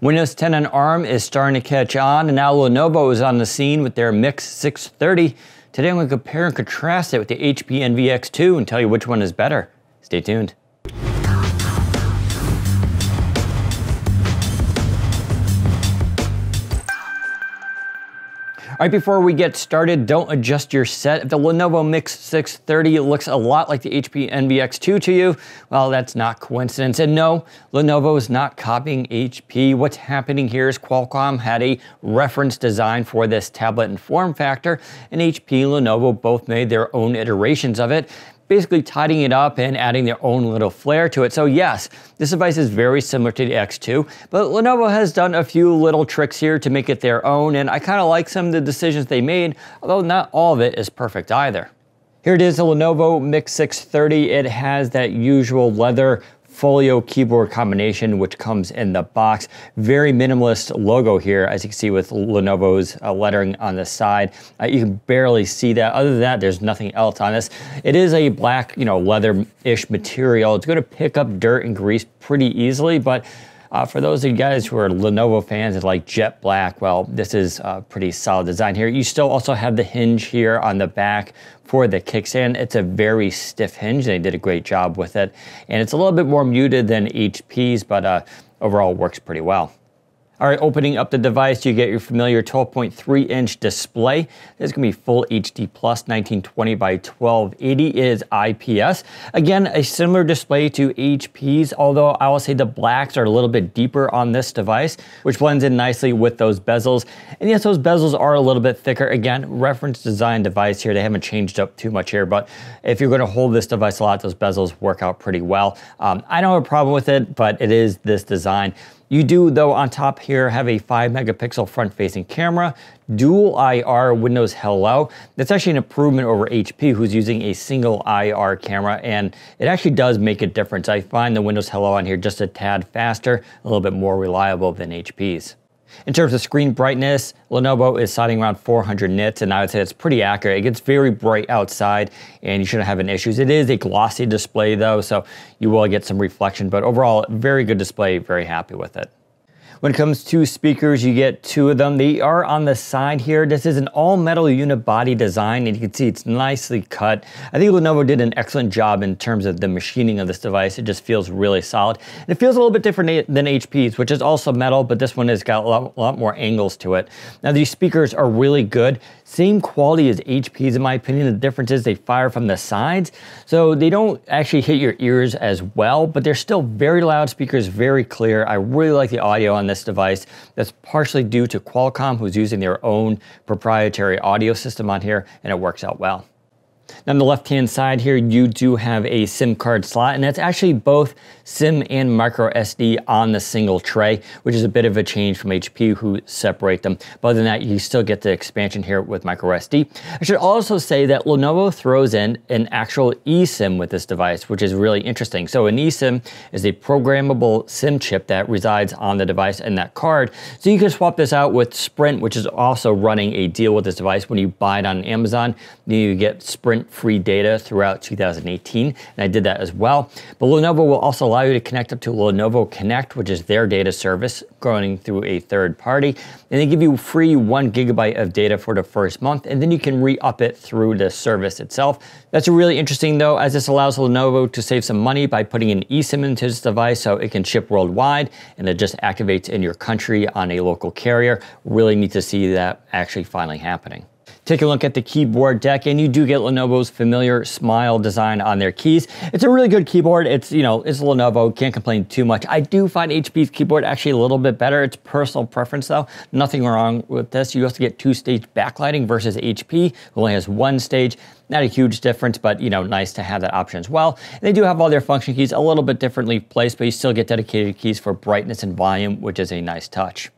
Windows 10 on ARM is starting to catch on, and now Lenovo is on the scene with their Miix 630. Today I'm going to compare and contrast it with the HP Envy X2 and tell you which one is better. Stay tuned. Right, before we get started, don't adjust your set. If the Lenovo Miix 630 looks a lot like the HP Envy X2 to you, well, that's not coincidence. And no, Lenovo is not copying HP. What's happening here is Qualcomm had a reference design for this tablet and form factor, and HP and Lenovo both made their own iterations of it basically tidying it up and adding their own little flair to it. So yes, this device is very similar to the X2, but Lenovo has done a few little tricks here to make it their own, and I kind of like some of the decisions they made, although not all of it is perfect either. Here it is, the Lenovo Miix 630. It has that usual leather folio keyboard combination, which comes in the box. Very minimalist logo here, as you can see with Lenovo's uh, lettering on the side. Uh, you can barely see that. Other than that, there's nothing else on this. It is a black, you know, leather-ish material. It's gonna pick up dirt and grease pretty easily, but uh, for those of you guys who are Lenovo fans and like jet black, well, this is a pretty solid design here. You still also have the hinge here on the back for the kickstand. It's a very stiff hinge. They did a great job with it. And it's a little bit more muted than HP's, but uh, overall works pretty well. All right, opening up the device, you get your familiar 12.3 inch display. This is gonna be full HD plus 1920 by 1280 is IPS. Again, a similar display to HP's, although I will say the blacks are a little bit deeper on this device, which blends in nicely with those bezels. And yes, those bezels are a little bit thicker. Again, reference design device here. They haven't changed up too much here, but if you're gonna hold this device a lot, those bezels work out pretty well. Um, I don't have a problem with it, but it is this design. You do, though, on top here have a 5 megapixel front facing camera, dual IR Windows Hello. That's actually an improvement over HP, who's using a single IR camera, and it actually does make a difference. I find the Windows Hello on here just a tad faster, a little bit more reliable than HP's. In terms of screen brightness, Lenovo is citing around 400 nits, and I would say it's pretty accurate. It gets very bright outside, and you shouldn't have any issues. It is a glossy display, though, so you will get some reflection, but overall, very good display, very happy with it. When it comes to speakers, you get two of them. They are on the side here. This is an all metal unibody design and you can see it's nicely cut. I think Lenovo did an excellent job in terms of the machining of this device. It just feels really solid. And it feels a little bit different than HP's, which is also metal, but this one has got a lot, lot more angles to it. Now these speakers are really good. Same quality as HP's in my opinion. The difference is they fire from the sides. So they don't actually hit your ears as well, but they're still very loud speakers, very clear. I really like the audio on this device. That's partially due to Qualcomm, who's using their own proprietary audio system on here, and it works out well. Now on the left-hand side here, you do have a SIM card slot, and that's actually both SIM and micro SD on the single tray, which is a bit of a change from HP who separate them. But other than that, you still get the expansion here with micro SD. I should also say that Lenovo throws in an actual eSIM with this device, which is really interesting. So an eSIM is a programmable SIM chip that resides on the device and that card. So you can swap this out with Sprint, which is also running a deal with this device. When you buy it on Amazon, you get Sprint free data throughout 2018, and I did that as well. But Lenovo will also allow you to connect up to Lenovo Connect, which is their data service going through a third party. And they give you free one gigabyte of data for the first month, and then you can re-up it through the service itself. That's really interesting though, as this allows Lenovo to save some money by putting an eSIM into this device so it can ship worldwide, and it just activates in your country on a local carrier. Really need to see that actually finally happening. Take a look at the keyboard deck and you do get Lenovo's familiar smile design on their keys. It's a really good keyboard. It's, you know, it's Lenovo, can't complain too much. I do find HP's keyboard actually a little bit better. It's personal preference though. Nothing wrong with this. You also get two-stage backlighting versus HP, who only has one stage. Not a huge difference, but you know, nice to have that option as well. And they do have all their function keys a little bit differently placed, but you still get dedicated keys for brightness and volume, which is a nice touch.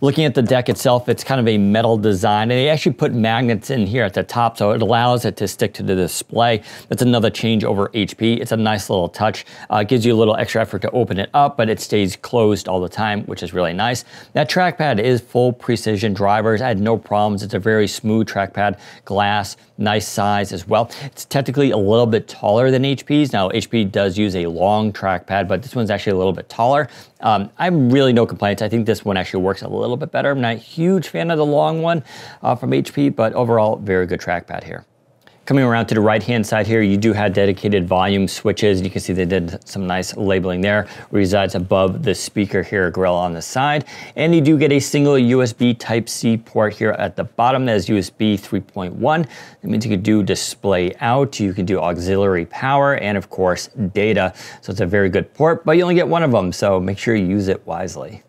Looking at the deck itself, it's kind of a metal design, and they actually put magnets in here at the top, so it allows it to stick to the display. That's another change over HP. It's a nice little touch. Uh, gives you a little extra effort to open it up, but it stays closed all the time, which is really nice. That trackpad is full precision drivers. I had no problems. It's a very smooth trackpad, glass, nice size as well. It's technically a little bit taller than HP's. Now, HP does use a long trackpad, but this one's actually a little bit taller. Um, I'm really no complaints. I think this one actually works a little bit better. I'm not a huge fan of the long one uh, from HP, but overall, very good trackpad here. Coming around to the right hand side here, you do have dedicated volume switches. You can see they did some nice labeling there. Resides above the speaker here grill on the side. And you do get a single USB type C port here at the bottom that is USB 3.1. That means you can do display out, you can do auxiliary power, and of course data. So it's a very good port, but you only get one of them. So make sure you use it wisely.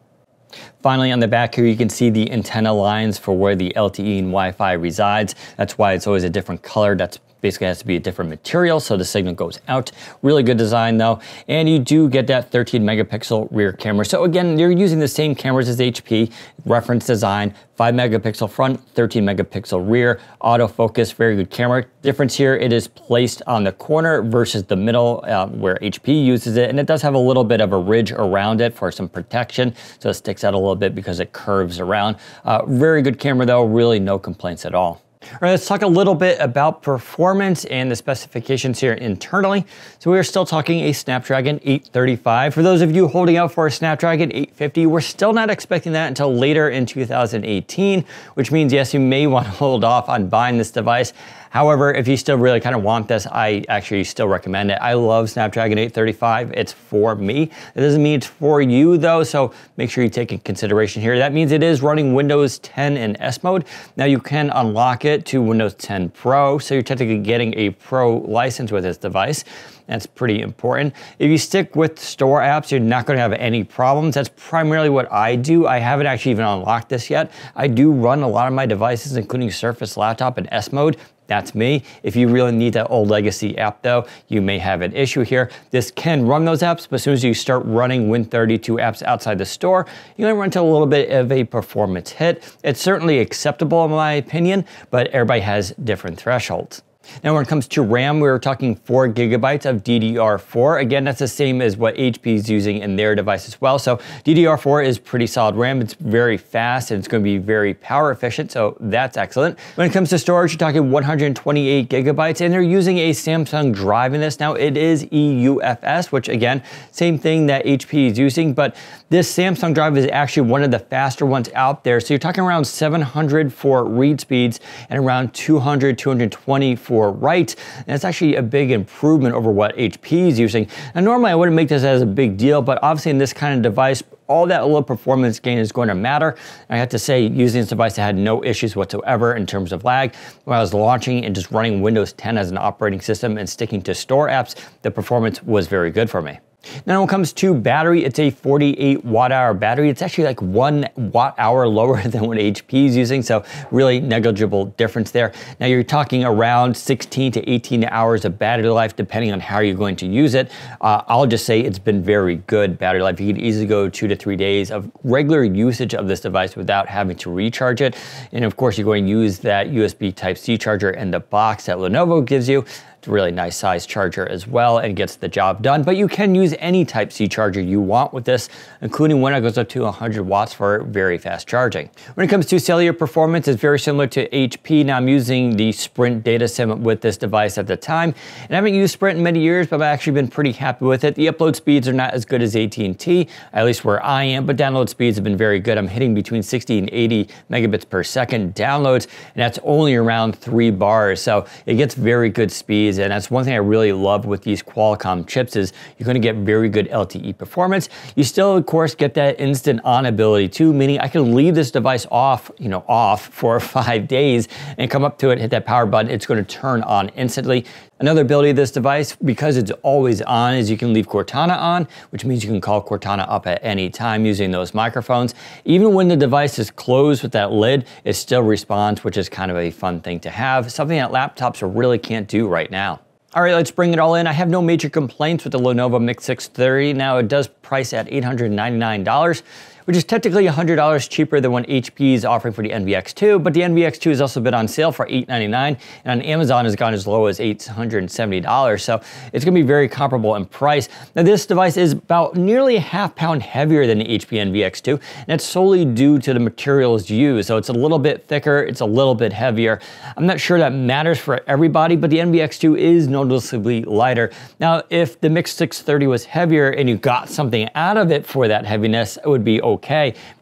Finally, on the back here, you can see the antenna lines for where the LTE and Wi-Fi resides. That's why it's always a different color. That's basically has to be a different material so the signal goes out. Really good design though. And you do get that 13 megapixel rear camera. So again, you're using the same cameras as HP, reference design, 5 megapixel front, 13 megapixel rear, autofocus, very good camera. Difference here, it is placed on the corner versus the middle uh, where HP uses it. And it does have a little bit of a ridge around it for some protection. So it sticks out a little bit because it curves around. Uh, very good camera though, really no complaints at all. All right, let's talk a little bit about performance and the specifications here internally. So we are still talking a Snapdragon 835. For those of you holding out for a Snapdragon 850, we're still not expecting that until later in 2018, which means yes, you may want to hold off on buying this device. However, if you still really kind of want this, I actually still recommend it. I love Snapdragon 835. It's for me. It doesn't mean it's for you though, so make sure you take in consideration here. That means it is running Windows 10 in S mode. Now you can unlock it to Windows 10 Pro, so you're technically getting a Pro license with this device. That's pretty important. If you stick with store apps, you're not gonna have any problems. That's primarily what I do. I haven't actually even unlocked this yet. I do run a lot of my devices, including Surface Laptop in S mode. That's me. If you really need that old legacy app though, you may have an issue here. This can run those apps, but as soon as you start running Win32 apps outside the store, you're gonna run into a little bit of a performance hit. It's certainly acceptable in my opinion, but everybody has different thresholds. Now, when it comes to RAM, we are talking four gigabytes of DDR4. Again, that's the same as what HP is using in their device as well. So DDR4 is pretty solid RAM. It's very fast and it's going to be very power efficient. So that's excellent. When it comes to storage, you're talking 128 gigabytes and they're using a Samsung drive in this. Now it is eUFS, which again, same thing that HP is using, but this Samsung drive is actually one of the faster ones out there. So you're talking around 700 for read speeds and around 200, 220 for write. And it's actually a big improvement over what HP is using. And normally I wouldn't make this as a big deal, but obviously in this kind of device, all that little performance gain is going to matter. I have to say, using this device, I had no issues whatsoever in terms of lag. When I was launching and just running Windows 10 as an operating system and sticking to store apps, the performance was very good for me. Now when it comes to battery, it's a 48 watt hour battery. It's actually like one watt hour lower than what HP is using, so really negligible difference there. Now you're talking around 16 to 18 hours of battery life, depending on how you're going to use it. Uh, I'll just say it's been very good battery life. You can easily go two to three days of regular usage of this device without having to recharge it. And of course, you're going to use that USB Type-C charger in the box that Lenovo gives you. It's a really nice size charger as well and gets the job done, but you can use any Type-C charger you want with this, including one that goes up to 100 watts for very fast charging. When it comes to cellular performance, it's very similar to HP. Now I'm using the Sprint data sim with this device at the time, and I haven't used Sprint in many years, but I've actually been pretty happy with it. The upload speeds are not as good as AT&T, at least where I am, but download speeds have been very good. I'm hitting between 60 and 80 megabits per second downloads, and that's only around three bars, so it gets very good speed and that's one thing I really love with these Qualcomm chips is you're gonna get very good LTE performance. You still, of course, get that instant on ability too, meaning I can leave this device off, you know, off for five days and come up to it, hit that power button, it's gonna turn on instantly. Another ability of this device, because it's always on, is you can leave Cortana on, which means you can call Cortana up at any time using those microphones. Even when the device is closed with that lid, it still responds, which is kind of a fun thing to have. Something that laptops really can't do right now. All right, let's bring it all in. I have no major complaints with the Lenovo Miix 630. Now it does price at $899 which is technically $100 cheaper than what HP is offering for the Envy X2, but the Envy X2 has also been on sale for 899 and on Amazon has gone as low as $870. So it's gonna be very comparable in price. Now this device is about nearly a half pound heavier than the HP Envy X2, and that's solely due to the materials used. So it's a little bit thicker, it's a little bit heavier. I'm not sure that matters for everybody, but the Envy X2 is noticeably lighter. Now, if the Miix 630 was heavier and you got something out of it for that heaviness, it would be okay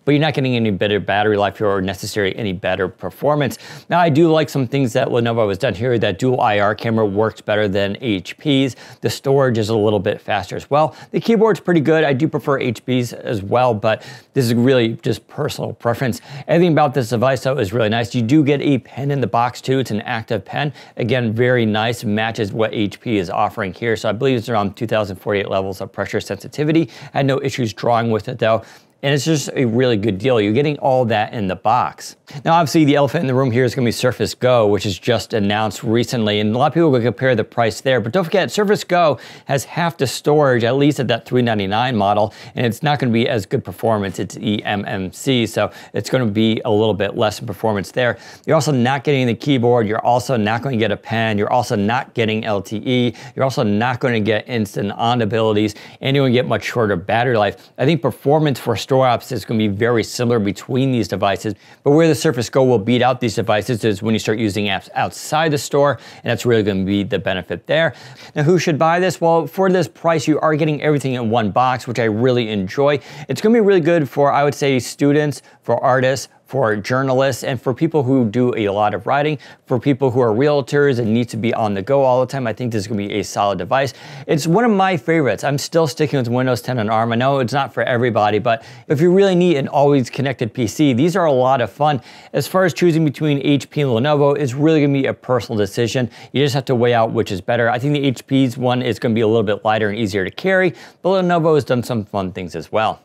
but you're not getting any better battery life or necessarily any better performance. Now, I do like some things that Lenovo has done here. That dual IR camera works better than HP's. The storage is a little bit faster as well. The keyboard's pretty good. I do prefer HP's as well, but this is really just personal preference. Everything about this device, though, is really nice. You do get a pen in the box, too. It's an active pen. Again, very nice. Matches what HP is offering here. So I believe it's around 2048 levels of pressure sensitivity. I had no issues drawing with it, though and it's just a really good deal. You're getting all that in the box. Now, obviously, the elephant in the room here is going to be Surface Go, which is just announced recently, and a lot of people will compare the price there. But don't forget, Surface Go has half the storage, at least at that 399 model, and it's not going to be as good performance. It's eMMC, so it's going to be a little bit less in performance there. You're also not getting the keyboard. You're also not going to get a pen. You're also not getting LTE. You're also not going to get instant on abilities, and you're going to get much shorter battery life. I think performance for store apps is going to be very similar between these devices, but where the Surface Go will beat out these devices is when you start using apps outside the store, and that's really going to be the benefit there. Now, who should buy this? Well, for this price, you are getting everything in one box, which I really enjoy. It's going to be really good for, I would say, students, for artists, for journalists and for people who do a lot of writing, for people who are realtors and need to be on the go all the time. I think this is gonna be a solid device. It's one of my favorites. I'm still sticking with Windows 10 on ARM. I know it's not for everybody, but if you really need an always connected PC, these are a lot of fun. As far as choosing between HP and Lenovo, it's really gonna be a personal decision. You just have to weigh out which is better. I think the HP's one is gonna be a little bit lighter and easier to carry, but Lenovo has done some fun things as well.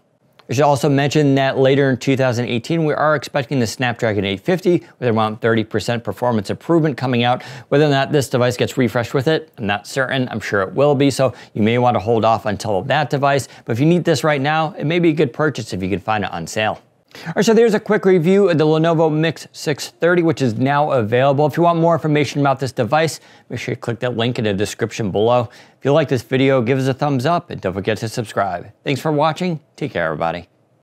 I should also mention that later in 2018, we are expecting the Snapdragon 850 with around 30% performance improvement coming out. Whether or not this device gets refreshed with it, I'm not certain. I'm sure it will be, so you may want to hold off until that device. But if you need this right now, it may be a good purchase if you can find it on sale. All right, so there's a quick review of the Lenovo Miix 630, which is now available. If you want more information about this device, make sure you click that link in the description below. If you like this video, give us a thumbs up and don't forget to subscribe. Thanks for watching. Take care, everybody.